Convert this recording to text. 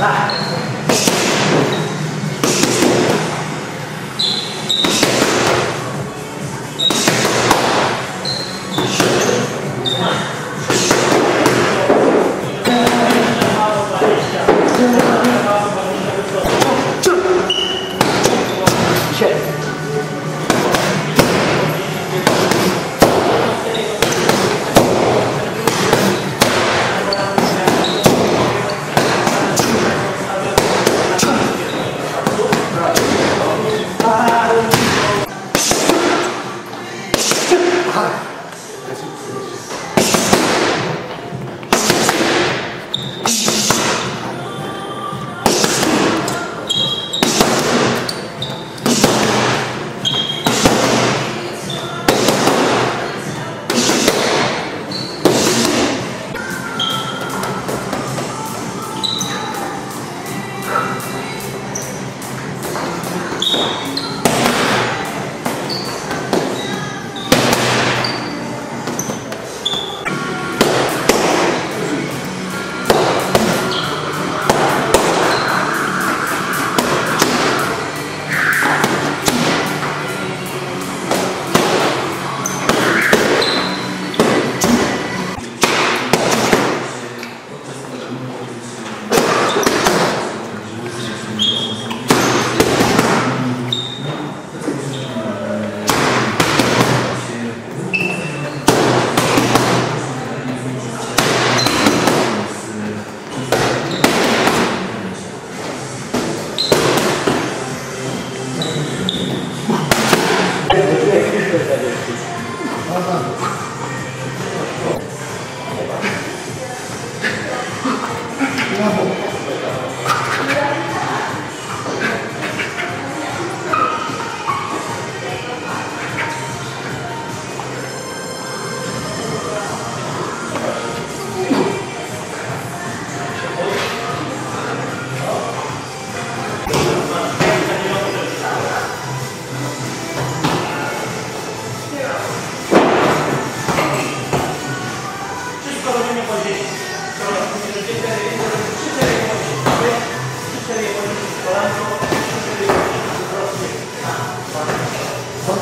来。